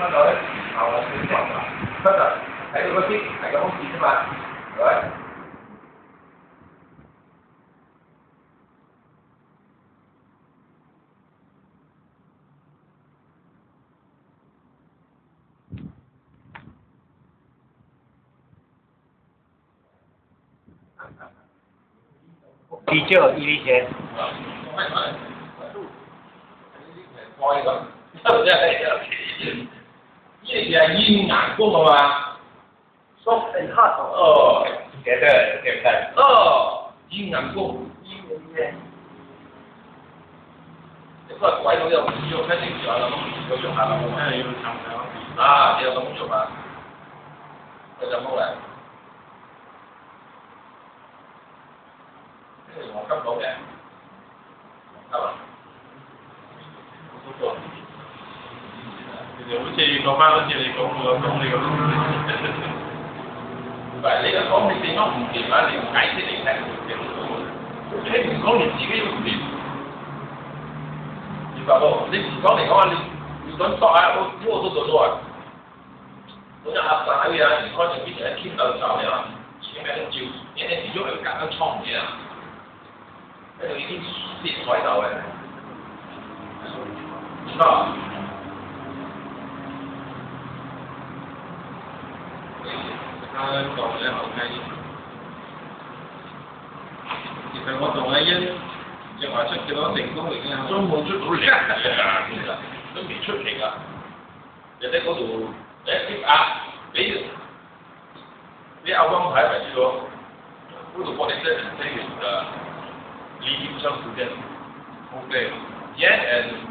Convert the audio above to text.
nó nói họ là sự chọn mà rất là rồi. Có thích hãy có không gì các bạn. Rồi. 啤酒一厘钱，開咁，真係有呢啲係煙眼光啊嘛，soft and hard 哦觉得对不对？哦，煙眼光，你嗰個鬼佬又要跟住有咁有用下啦，真係要尋找。啊，你有咁用啊？佢就冇嚟，呢個黃金寶 thì một cấp độ đen các bạn nếu chị có mang lên chị thì có vừa không thì có vậy thì nó có một tí nó không kịp mà thì cái thì định thành được thế thì có những chỉ cái dụng gì thì bảo bộ định có thể có định thì tuấn tỏ à ô chứ ô tôi rồi tôi nhận học tại vì là có những cái chuyện khi tàu trò đấy mà chỉ cái mẹ chịu nên thì giúp được cả các trong thế nào 喺度已經跌喺度嘅，啊！香港嘅後繼。其實我同阿欣正話出幾多成功已經係都冇出到嚟啊！其實都未出嚟噶，人哋嗰度誒啲啊，俾俾阿汪太咪知道，嗰度幫你真係真係誒理 leave something different. Okay. Yet, as